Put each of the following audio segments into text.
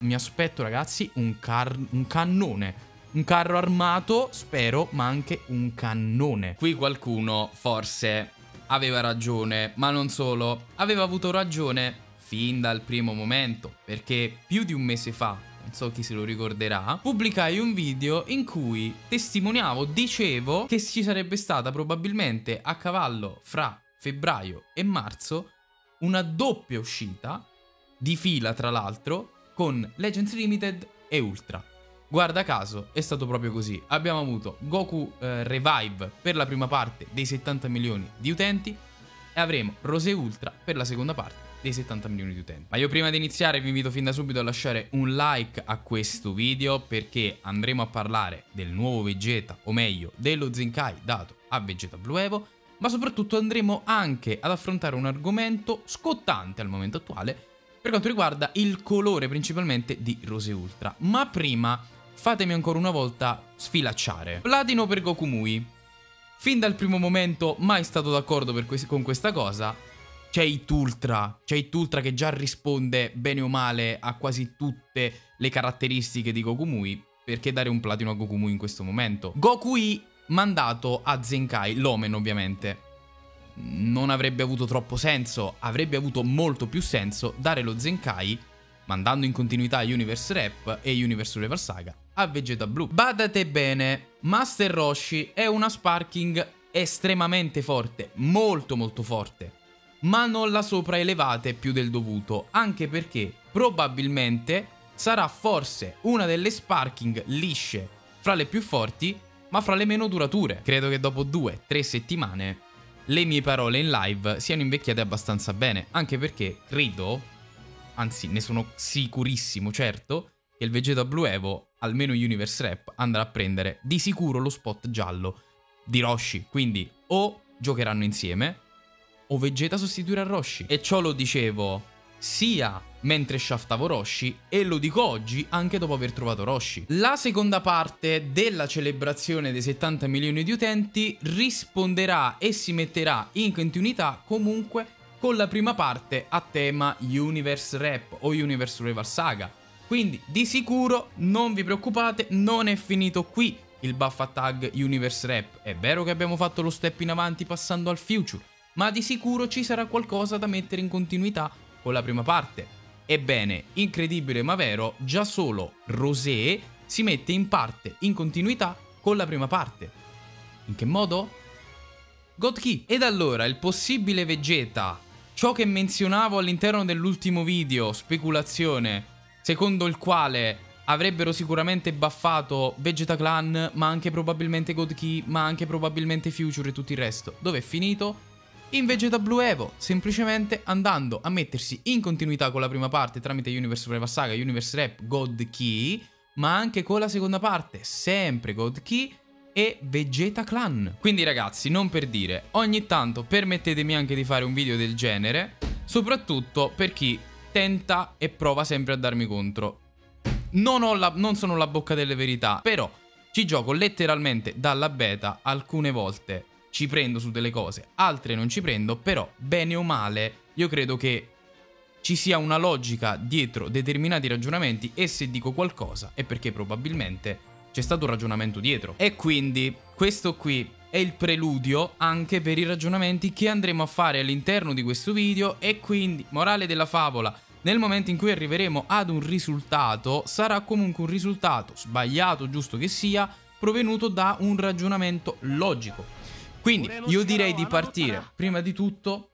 mi aspetto ragazzi un, un cannone. Un carro armato, spero, ma anche un cannone. Qui qualcuno forse aveva ragione, ma non solo, aveva avuto ragione fin dal primo momento, perché più di un mese fa, non so chi se lo ricorderà, pubblicai un video in cui testimoniavo, dicevo che ci sarebbe stata probabilmente a cavallo fra febbraio e marzo una doppia uscita di fila tra l'altro con Legends Limited e Ultra. Guarda caso, è stato proprio così. Abbiamo avuto Goku eh, Revive per la prima parte dei 70 milioni di utenti e avremo Rose Ultra per la seconda parte dei 70 milioni di utenti. Ma io prima di iniziare vi invito fin da subito a lasciare un like a questo video perché andremo a parlare del nuovo Vegeta, o meglio, dello Zenkai dato a Vegeta Blue Evo, ma soprattutto andremo anche ad affrontare un argomento scottante al momento attuale per quanto riguarda il colore principalmente di Rose Ultra. Ma prima fatemi ancora una volta sfilacciare. Platino per Goku Mui. Fin dal primo momento mai stato d'accordo con questa cosa. C'è It Ultra, c'è It Ultra che già risponde bene o male a quasi tutte le caratteristiche di Goku Mui. Perché dare un platino a Goku Mui in questo momento? Goku I mandato a Zenkai, l'Omen ovviamente. Non avrebbe avuto troppo senso, avrebbe avuto molto più senso dare lo Zenkai mandando in continuità Universe Rap e Universe Rival Saga a Vegeta Blue. Badate bene, Master Roshi è una sparking estremamente forte, molto molto forte, ma non la sopraelevate più del dovuto, anche perché probabilmente sarà forse una delle sparking lisce fra le più forti, ma fra le meno durature. Credo che dopo due, tre settimane le mie parole in live siano invecchiate abbastanza bene, anche perché credo, anzi ne sono sicurissimo, certo, che il Vegeta Blue Evo, almeno Universe Rap, andrà a prendere di sicuro lo spot giallo di Roshi. Quindi o giocheranno insieme o Vegeta sostituirà Roshi. E ciò lo dicevo sia mentre shaftavo Roshi e lo dico oggi anche dopo aver trovato Roshi. La seconda parte della celebrazione dei 70 milioni di utenti risponderà e si metterà in continuità comunque con la prima parte a tema Universe Rap o Universe Rival Saga quindi di sicuro non vi preoccupate, non è finito qui il buff attack Universe Rap. È vero che abbiamo fatto lo step in avanti passando al future, ma di sicuro ci sarà qualcosa da mettere in continuità con la prima parte. Ebbene, incredibile ma vero, già solo Rosé si mette in parte in continuità con la prima parte. In che modo? God Key. Ed allora il possibile Vegeta, ciò che menzionavo all'interno dell'ultimo video, speculazione, secondo il quale avrebbero sicuramente buffato Vegeta Clan, ma anche probabilmente God Key, ma anche probabilmente Future e tutto il resto. Dove è finito? In Vegeta Blue Evo, semplicemente andando a mettersi in continuità con la prima parte tramite Universe Breva Saga, Universe Rap, God Key, ma anche con la seconda parte, sempre God Key e Vegeta Clan. Quindi ragazzi, non per dire, ogni tanto permettetemi anche di fare un video del genere, soprattutto per chi tenta e prova sempre a darmi contro. Non, la, non sono la bocca delle verità, però ci gioco letteralmente dalla beta, alcune volte ci prendo su delle cose, altre non ci prendo, però bene o male io credo che ci sia una logica dietro determinati ragionamenti e se dico qualcosa è perché probabilmente c'è stato un ragionamento dietro. E quindi questo qui è il preludio anche per i ragionamenti che andremo a fare all'interno di questo video e quindi, morale della favola, nel momento in cui arriveremo ad un risultato, sarà comunque un risultato, sbagliato giusto che sia, provenuto da un ragionamento logico. Quindi io direi di partire prima di tutto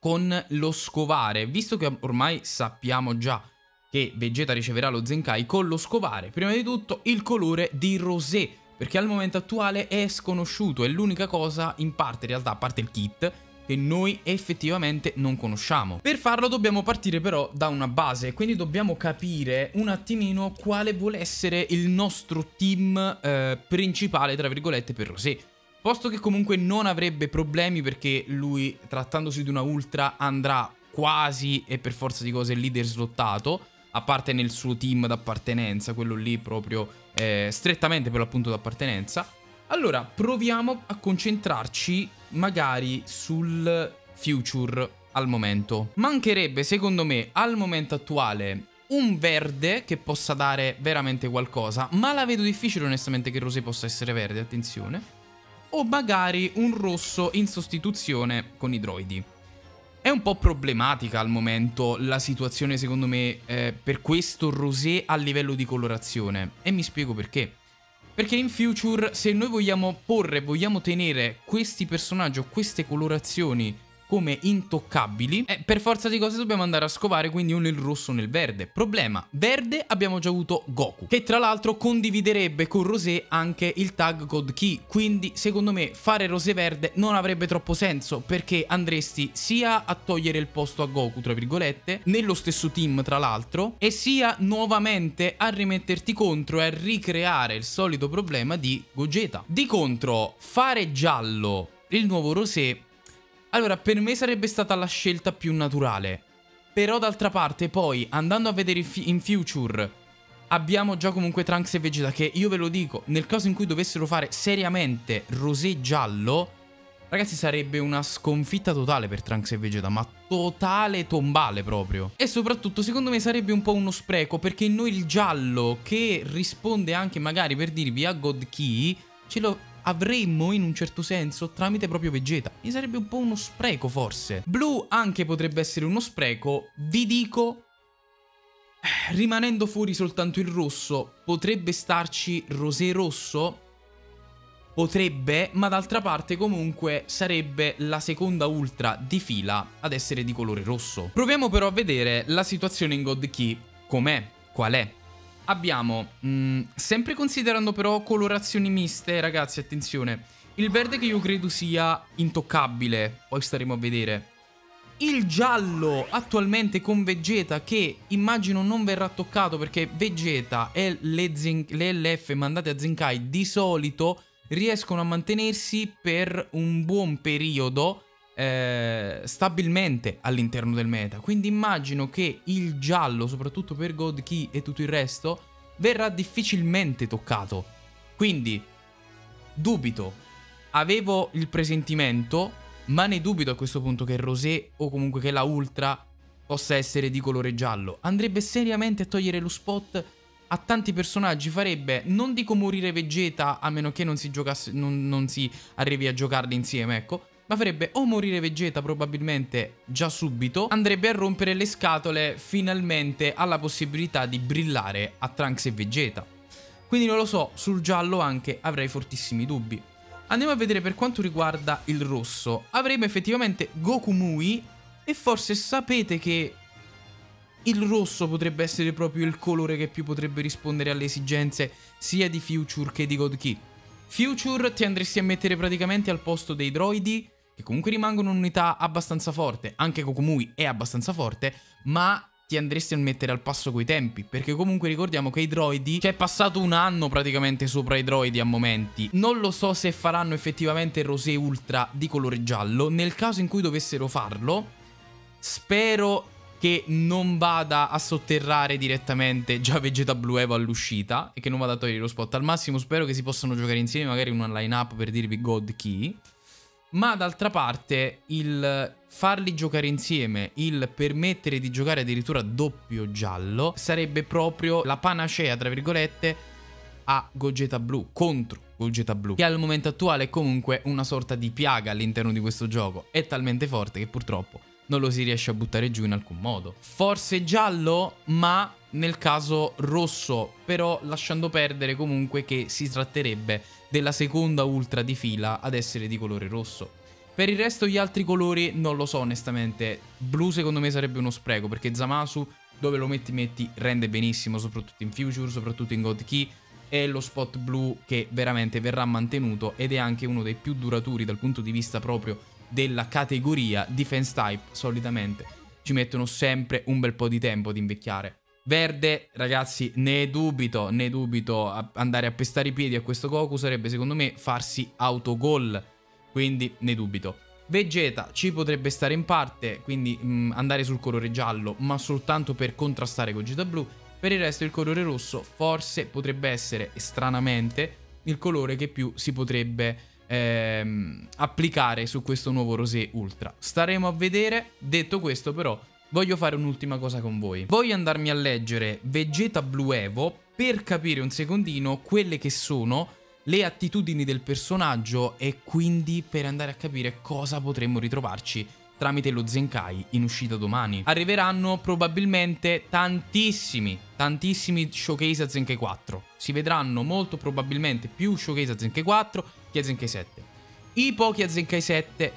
con lo scovare, visto che ormai sappiamo già che Vegeta riceverà lo Zenkai con lo scovare, prima di tutto il colore di rosé, perché al momento attuale è sconosciuto, è l'unica cosa in parte in realtà, a parte il kit, che noi effettivamente non conosciamo. Per farlo dobbiamo partire però da una base, quindi dobbiamo capire un attimino quale vuole essere il nostro team eh, principale, tra virgolette, per Rosé. Posto che comunque non avrebbe problemi perché lui, trattandosi di una ultra, andrà quasi e per forza di cose leader slottato, a parte nel suo team d'appartenenza, quello lì proprio eh, strettamente per l'appunto d'appartenenza. Allora, proviamo a concentrarci magari sul future al momento. Mancherebbe, secondo me, al momento attuale un verde che possa dare veramente qualcosa, ma la vedo difficile onestamente che rosé possa essere verde, attenzione. O magari un rosso in sostituzione con i droidi. È un po' problematica al momento la situazione secondo me eh, per questo rosé a livello di colorazione e mi spiego perché. Perché in future se noi vogliamo porre, vogliamo tenere questi personaggi o queste colorazioni come intoccabili, eh, per forza di cose dobbiamo andare a scovare quindi o nel rosso nel verde. Problema, verde abbiamo già avuto Goku, che tra l'altro condividerebbe con Rosé anche il tag God Key, quindi secondo me fare Rosé verde non avrebbe troppo senso, perché andresti sia a togliere il posto a Goku, tra virgolette, nello stesso team tra l'altro, e sia nuovamente a rimetterti contro e a ricreare il solito problema di Gogeta. Di contro, fare giallo il nuovo Rosé allora, per me sarebbe stata la scelta più naturale. Però d'altra parte, poi, andando a vedere in future, abbiamo già comunque Trunks e Vegeta che io ve lo dico, nel caso in cui dovessero fare seriamente rosé giallo, ragazzi sarebbe una sconfitta totale per Trunks e Vegeta, ma totale tombale proprio. E soprattutto secondo me sarebbe un po' uno spreco perché noi il giallo che risponde anche magari per dirvi a God Key, ce lo avremmo in un certo senso tramite proprio Vegeta. Mi sarebbe un po' uno spreco forse. Blu anche potrebbe essere uno spreco, vi dico... Eh, rimanendo fuori soltanto il rosso, potrebbe starci rosé rosso? Potrebbe, ma d'altra parte comunque sarebbe la seconda ultra di fila ad essere di colore rosso. Proviamo però a vedere la situazione in God Key com'è, qual è abbiamo, mh, mm, sempre considerando però colorazioni miste, ragazzi, attenzione, il verde che io credo sia intoccabile, poi staremo a vedere. Il giallo attualmente con Vegeta che immagino non verrà toccato perché Vegeta e le, le LF mandate a Zenkai di solito riescono a mantenersi per un buon periodo eh, stabilmente all'interno del meta. Quindi immagino che il giallo, soprattutto per God Key e tutto il resto, verrà difficilmente toccato. Quindi, dubito. Avevo il presentimento, ma ne dubito a questo punto che il Rosé o comunque che la Ultra possa essere di colore giallo. Andrebbe seriamente a togliere lo spot a tanti personaggi farebbe, non dico morire Vegeta a meno che non si giocasse, non, non si arrivi a giocarli insieme, ecco, ma farebbe o morire Vegeta probabilmente già subito, andrebbe a rompere le scatole finalmente alla possibilità di brillare a Trunks e Vegeta. Quindi non lo so, sul giallo anche avrei fortissimi dubbi. Andiamo a vedere per quanto riguarda il rosso. Avremo effettivamente Goku Mui e forse sapete che il rosso potrebbe essere proprio il colore che più potrebbe rispondere alle esigenze sia di Future che di God Key. Future ti andresti a mettere praticamente al posto dei droidi che comunque rimangono un'unità abbastanza forte, anche Kokumui è abbastanza forte, ma ti andresti a mettere al passo coi tempi, perché comunque ricordiamo che i droidi, c'è passato un anno praticamente sopra i droidi a momenti, non lo so se faranno effettivamente Rosé Ultra di colore giallo, nel caso in cui dovessero farlo, spero che non vada a sotterrare direttamente già Vegeta Blue Evo all'uscita e che non vada a togliere lo spot, al massimo spero che si possano giocare insieme magari in una line up per dirvi God Key, ma d'altra parte il farli giocare insieme, il permettere di giocare addirittura doppio giallo, sarebbe proprio la panacea, tra virgolette, a Gogeta Blu, contro Gogeta Blu, che al momento attuale è comunque una sorta di piaga all'interno di questo gioco. È talmente forte che purtroppo non lo si riesce a buttare giù in alcun modo. Forse giallo, ma nel caso rosso, però lasciando perdere comunque che si tratterebbe della seconda ultra di fila ad essere di colore rosso. Per il resto gli altri colori non lo so onestamente, blu secondo me sarebbe uno spreco perché Zamasu dove lo metti metti rende benissimo soprattutto in Future, soprattutto in God Key è lo spot blu che veramente verrà mantenuto ed è anche uno dei più duraturi dal punto di vista proprio della categoria defense type solitamente ci mettono sempre un bel po' di tempo ad invecchiare. Verde, ragazzi, ne dubito, ne dubito. andare a pestare i piedi a questo Goku sarebbe secondo me farsi autogol. Quindi ne dubito. Vegeta ci potrebbe stare in parte, quindi mh, mm, andare sul colore giallo, ma soltanto per contrastare Gogeta blu. Per il resto il colore rosso forse potrebbe essere, stranamente, il colore che più si potrebbe ehm, applicare su questo nuovo Rosé Ultra. Staremo a vedere. Detto questo però, voglio fare un'ultima cosa con voi. Voglio andarmi a leggere Vegeta Blue Evo per capire un secondino quelle che sono le attitudini del personaggio e quindi per andare a capire cosa potremmo ritrovarci tramite lo Zenkai in uscita domani. Arriveranno probabilmente tantissimi, tantissimi showcase a Zenkai 4. Si vedranno molto probabilmente più showcase a Zenkai 4 che a Zenkai 7. I pochi a Zenkai 7,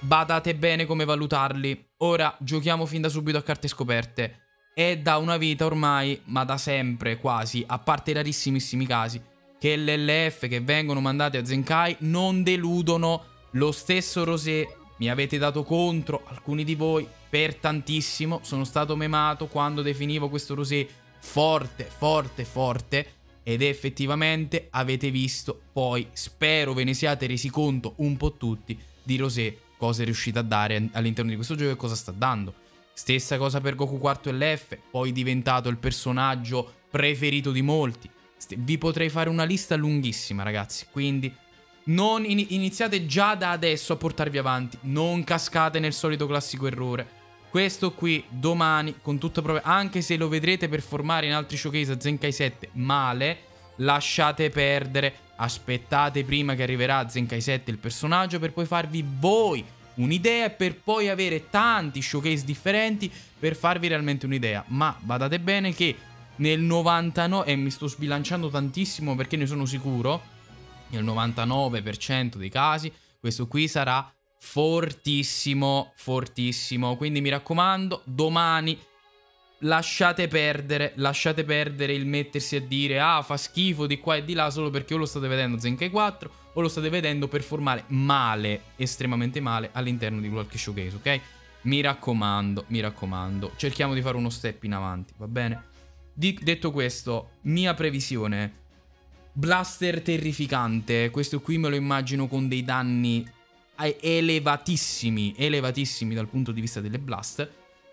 badate bene come valutarli. Ora giochiamo fin da subito a carte scoperte. È da una vita ormai, ma da sempre quasi, a parte rarissimissimi casi, che l'LF che vengono mandati a Zenkai non deludono lo stesso Rosé mi avete dato contro, alcuni di voi, per tantissimo. Sono stato memato quando definivo questo rosé forte, forte, forte. Ed effettivamente avete visto, poi spero ve ne siate resi conto un po' tutti di Rosé cosa è riuscito a dare all'interno di questo gioco e cosa sta dando. Stessa cosa per Goku 4 LF, poi diventato il personaggio preferito di molti. Vi potrei fare una lista lunghissima ragazzi, quindi non in iniziate già da adesso a portarvi avanti. Non cascate nel solito classico errore. Questo qui domani, con tutta prove, anche se lo vedrete performare in altri showcase a Zenkai 7 male, lasciate perdere. Aspettate prima che arriverà Zenkai 7 il personaggio per poi farvi voi un'idea e per poi avere tanti showcase differenti per farvi realmente un'idea. Ma badate bene che nel 99, e mi sto sbilanciando tantissimo perché ne sono sicuro, nel 99% dei casi questo qui sarà fortissimo, fortissimo. Quindi mi raccomando, domani lasciate perdere, lasciate perdere il mettersi a dire ah fa schifo di qua e di là solo perché o lo state vedendo Zenkai 4 o lo state vedendo performare male, estremamente male all'interno di qualche showcase, ok? Mi raccomando, mi raccomando, cerchiamo di fare uno step in avanti, va bene? Di detto questo, mia previsione Blaster terrificante. Questo qui me lo immagino con dei danni elevatissimi, elevatissimi dal punto di vista delle blast.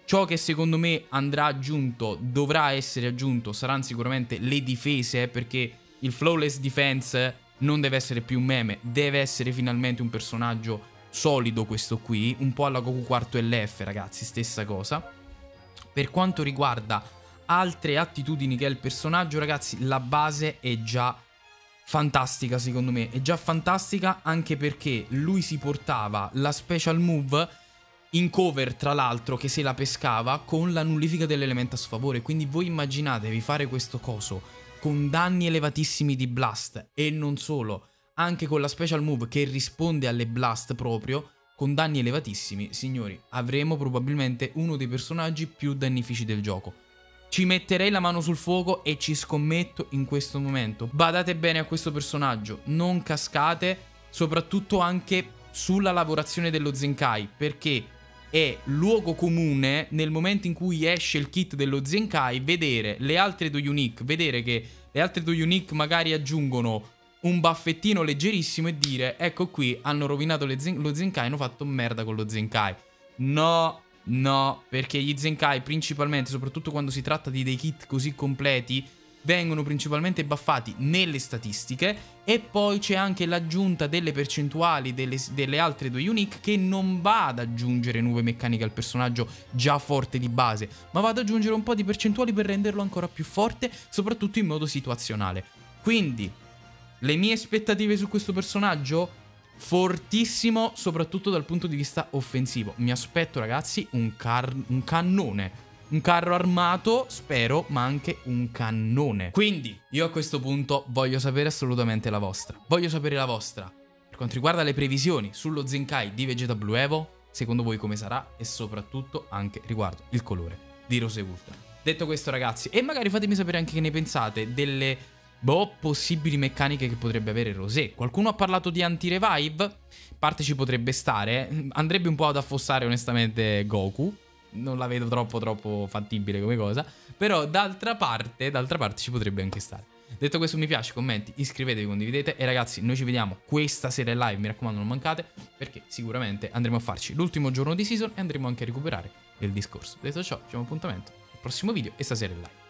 Ciò che secondo me andrà aggiunto, dovrà essere aggiunto, saranno sicuramente le difese, perché il flawless defense non deve essere più un meme, deve essere finalmente un personaggio solido questo qui, un po' alla Goku 4 LF ragazzi, stessa cosa. Per quanto riguarda altre attitudini che ha il personaggio, ragazzi, la base è già fantastica secondo me. È già fantastica anche perché lui si portava la special move in cover tra l'altro che se la pescava con la nullifica dell'elemento a sfavore. Quindi voi immaginatevi fare questo coso con danni elevatissimi di blast e non solo, anche con la special move che risponde alle blast proprio con danni elevatissimi, signori, avremo probabilmente uno dei personaggi più dannifici del gioco. Ci metterei la mano sul fuoco e ci scommetto in questo momento. Badate bene a questo personaggio, non cascate, soprattutto anche sulla lavorazione dello Zenkai, perché è luogo comune nel momento in cui esce il kit dello Zenkai vedere le altre due unique, vedere che le altre due unique magari aggiungono un baffettino leggerissimo e dire ecco qui hanno rovinato zen lo Zenkai hanno fatto merda con lo Zenkai. No, No, perché gli Zenkai principalmente, soprattutto quando si tratta di dei kit così completi, vengono principalmente buffati nelle statistiche e poi c'è anche l'aggiunta delle percentuali delle, delle, altre due unique che non va ad aggiungere nuove meccaniche al personaggio già forte di base, ma va ad aggiungere un po' di percentuali per renderlo ancora più forte, soprattutto in modo situazionale. Quindi, le mie aspettative su questo personaggio fortissimo soprattutto dal punto di vista offensivo. Mi aspetto ragazzi un, un cannone. Un carro armato, spero, ma anche un cannone. Quindi, io a questo punto voglio sapere assolutamente la vostra. Voglio sapere la vostra. Per quanto riguarda le previsioni sullo Zenkai di Vegeta Blue Evo, secondo voi come sarà? E soprattutto anche riguardo il colore di Rose Ultra. Detto questo ragazzi, e magari fatemi sapere anche che ne pensate delle Boh, possibili meccaniche che potrebbe avere Rosé. Qualcuno ha parlato di anti-revive? Parte ci potrebbe stare. Andrebbe un po' ad affossare onestamente Goku. Non la vedo troppo troppo fattibile come cosa. Però d'altra parte, d'altra parte ci potrebbe anche stare. Detto questo mi piace, commenti, iscrivetevi, condividete e ragazzi noi ci vediamo questa sera in live, mi raccomando non mancate perché sicuramente andremo a farci l'ultimo giorno di season e andremo anche a recuperare il discorso. Detto ciò, ci diamo appuntamento al prossimo video e stasera in live.